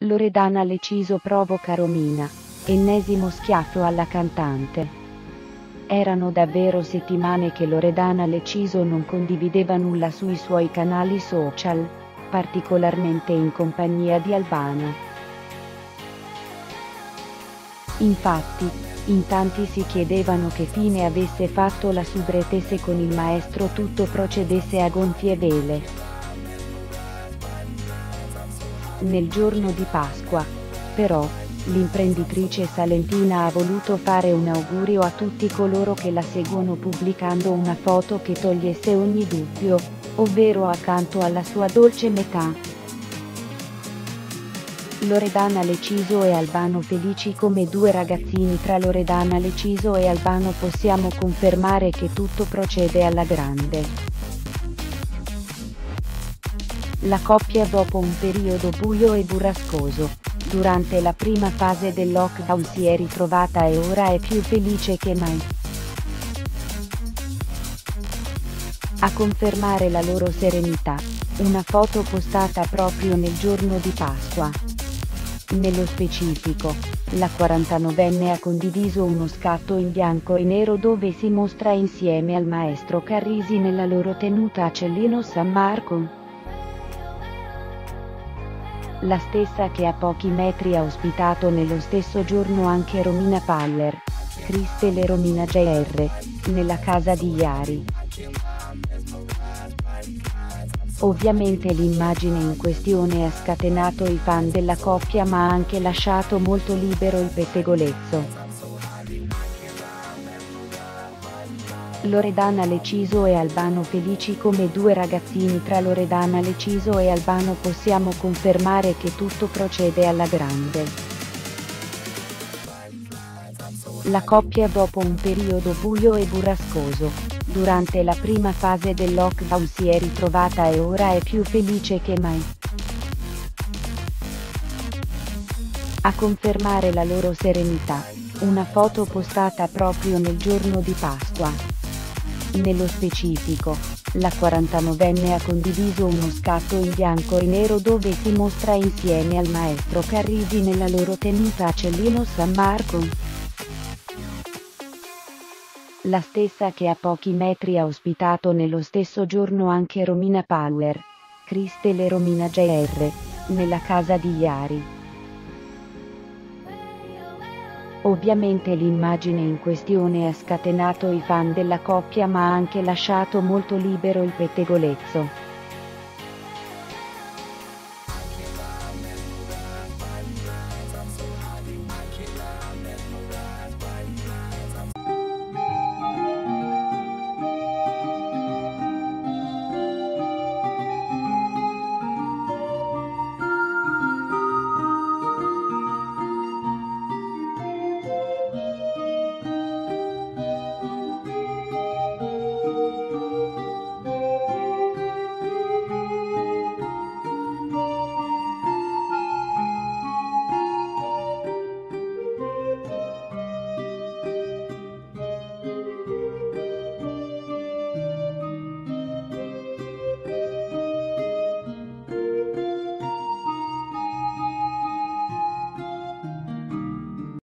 Loredana Leciso provoca Romina. Ennesimo schiaffo alla cantante. Erano davvero settimane che Loredana Leciso non condivideva nulla sui suoi canali social, particolarmente in compagnia di Albano. Infatti, in tanti si chiedevano che fine avesse fatto la subrete se con il maestro tutto procedesse a gonfie vele nel giorno di Pasqua. Però, l'imprenditrice salentina ha voluto fare un augurio a tutti coloro che la seguono pubblicando una foto che togliesse ogni dubbio, ovvero accanto alla sua dolce metà. Loredana Leciso e Albano felici come due ragazzini tra Loredana Leciso e Albano possiamo confermare che tutto procede alla grande. La coppia dopo un periodo buio e burrascoso, durante la prima fase del lockdown si è ritrovata e ora è più felice che mai. A confermare la loro serenità, una foto postata proprio nel giorno di Pasqua. Nello specifico, la 49enne ha condiviso uno scatto in bianco e nero dove si mostra insieme al maestro Carrisi nella loro tenuta a Cellino San Marco la stessa che a pochi metri ha ospitato nello stesso giorno anche Romina Paller, Cristel e Romina JR, nella casa di Iari. Ovviamente l'immagine in questione ha scatenato i fan della coppia ma ha anche lasciato molto libero il pettegolezzo. Loredana Leciso e Albano felici come due ragazzini tra Loredana Leciso e Albano possiamo confermare che tutto procede alla grande. La coppia dopo un periodo buio e burrascoso, durante la prima fase del lockdown si è ritrovata e ora è più felice che mai. A confermare la loro serenità, una foto postata proprio nel giorno di Pasqua. Nello specifico, la 49enne ha condiviso uno scatto in bianco e nero dove si mostra insieme al maestro Carrisi nella loro tenuta a Cellino San Marco. La stessa che a pochi metri ha ospitato nello stesso giorno anche Romina Power, Cristel e Romina JR, nella casa di Iari. Ovviamente l'immagine in questione ha scatenato i fan della coppia ma ha anche lasciato molto libero il pettegolezzo.